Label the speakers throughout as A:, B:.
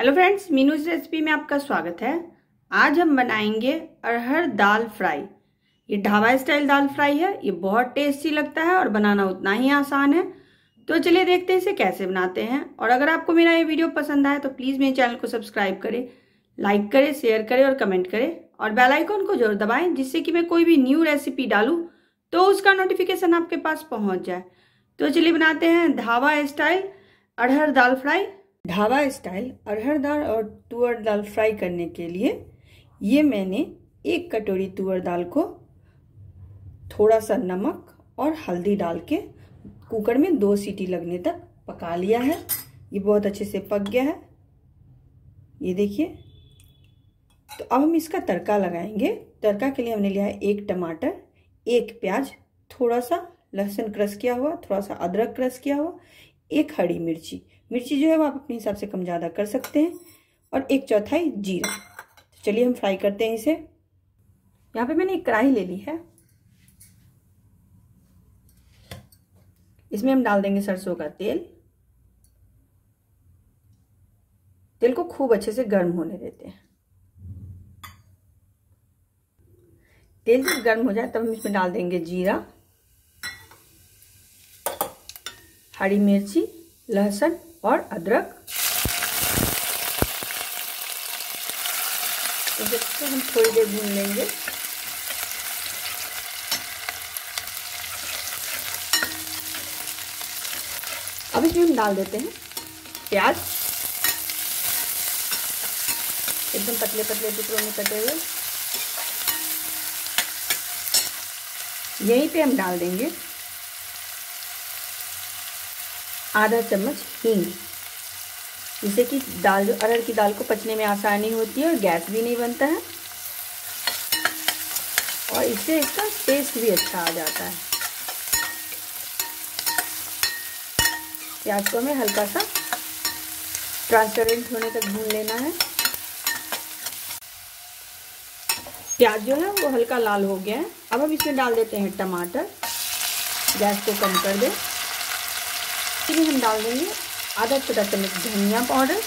A: Hello friends, मीनूज recipe में आपका स्वागत है। आज हम बनाएँगे अरहर दाल फ्राई। ये ढाबा स्टाइल दाल फ्राई है, ये बहुत टेस्टी लगता है और बनाना उतना ही आसान है। तो चलिए देखते हैं इसे कैसे बनाते हैं। और अगर आपको मेरा ये वीडियो पसंद आए तो प्लीज़ मेरे चैनल को सब्सक्राइब करें, लाइक करें, शेयर करें और कमेंट करें। और बेलाइकॉन को ज़रूर दबाएँ, जिससे कि मैं कोई भी न्यू रेसिपी डालूँ तो उसका नोटिफिकेशन आपके पास पहुँच जाए। तो चलिए बनाते हैं ढाबा स्टाइल अरहर दाल फ्राई। ढाबा स्टाइल अरहर दाल और तुअर दाल फ्राई करने के लिए ये मैंने एक कटोरी तुअर दाल को थोड़ा सा नमक और हल्दी डाल के कुकर में दो सीटी लगने तक पका लिया है। ये बहुत अच्छे से पक गया है। ये देखिए। तो अब हम इसका तड़का लगाएँगे। तड़का के लिए हमने लिया है एक टमाटर, एक प्याज, थोड़ा सा लहसुन क्रश किया हुआ, थोड़ा सा अदरक क्रश किया हुआ एक हरी मिर्ची। मिर्ची जो है वो आप अपने हिसाब से कम ज़्यादा कर सकते हैं और एक चौथाई जीरा। तो चलिए हम फ्राई करते हैं इसे। यहाँ पे मैंने एक कढ़ाई ले ली है। इसमें हम डाल देंगे सरसों का तेल। तेल को खूब अच्छे से गर्म होने देते हैं। तेल जब गर्म हो जाए तब हम इसमें डाल देंगे जीरा। हरी मिर्ची, लहसुन और अदरक। तो हम थोड़ी देर भून लेंगे। अब इसमें हम डाल देते हैं प्याज। एकदम पतले पतले टुकड़ों में कटे हुए। यहीं पे हम डाल देंगे आधा चम्मच हींग। जिससे कि दाल जो अरहर की दाल को पचने में आसानी होती है और गैस भी नहीं बनता है। और इससे इसका टेस्ट भी अच्छा आ जाता है। प्याज को हमें हल्का सा ट्रांसपेरेंट होने तक भून लेना है। प्याज जो है वो हल्का लाल हो गया है। अब हम इसमें डाल देते हैं टमाटर। गैस को कम कर दें। फिर हम डाल देंगे आधा छोटा चम्मच धनिया पाउडर,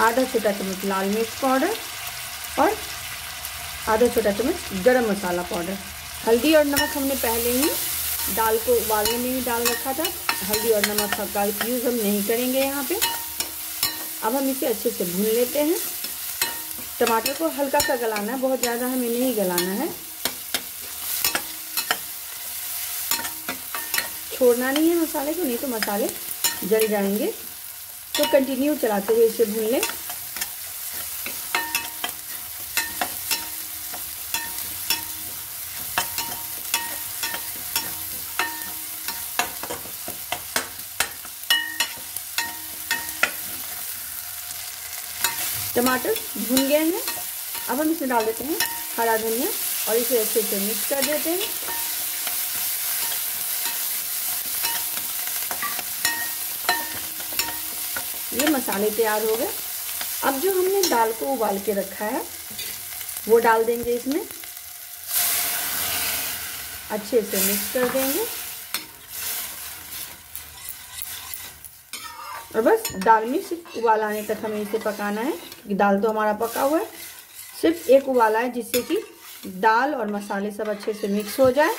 A: आधा छोटा चम्मच लाल मिर्च पाउडर और आधा छोटा चम्मच गरम मसाला पाउडर। हल्दी और नमक हमने पहले ही दाल को उबालने में ही डाल रखा था। हल्दी और नमक का यूज़ हम नहीं करेंगे यहाँ पे। अब हम इसे अच्छे से भून लेते हैं। टमाटर को हल्का सा गलाना है, बहुत ज़्यादा हमें नहीं गलाना है। छोड़ना नहीं है मसाले को, नहीं तो मसाले जल जाएँगे। तो कंटिन्यू चलाते हुए इसे भून लें। टमाटर भून गए हैं। अब हम इसमें डाल देते हैं हरा धनिया और इसे अच्छे से मिक्स कर देते हैं। ये मसाले तैयार हो गए। अब जो हमने दाल को उबाल के रखा है, वो डाल देंगे इसमें। अच्छे से मिक्स कर देंगे। और बस, दाल में सिर्फ़ उबाल आने तक हमें इसे पकाना है। कि दाल तो हमारा पका हुआ है। सिर्फ़ एक उबाला है जिससे कि दाल और मसाले सब अच्छे से मिक्स हो जाए।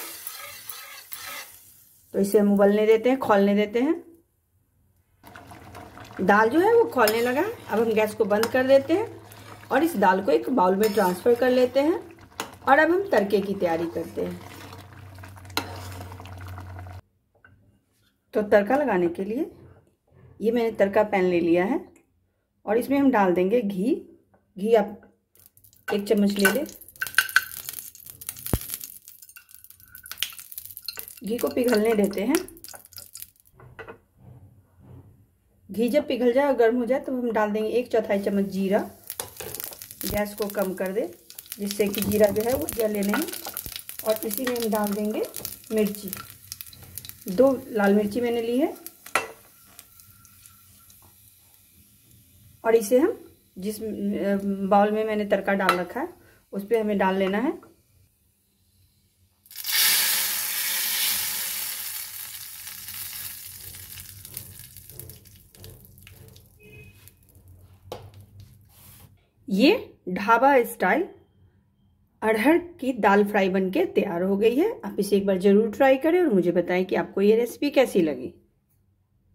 A: तो इसे हम उबलने देते हैं, खोलने देते हैं। दाल जो है वो खोलने लगा अब हम गैस को बंद कर देते हैं और इस दाल को एक बाउल में ट्रांसफ़र कर लेते हैं और अब हम तड़के की तैयारी करते हैं। तो तड़का लगाने के लिए ये मैंने तड़का पैन ले लिया है और इसमें हम डाल देंगे घी। घी आप एक चम्मच ले लें। घी को पिघलने देते हैं। घी जब पिघल जाए और गर्म हो जाए तो हम डाल देंगे एक चौथाई चम्मच जीरा। गैस को कम कर दे, जिससे कि जीरा जो है वो जले नहीं। और इसी में हम डाल देंगे मिर्ची। दो लाल मिर्ची मैंने ली है। और इसे हम जिस बाउल में मैंने तड़का डाल रखा है, उस पर हमें डाल लेना है। ये ढाबा स्टाइल अरहर की दाल फ्राई बनके तैयार हो गई है। आप इसे एक बार ज़रूर ट्राई करें और मुझे बताएँ कि आपको ये रेसिपी कैसी लगी।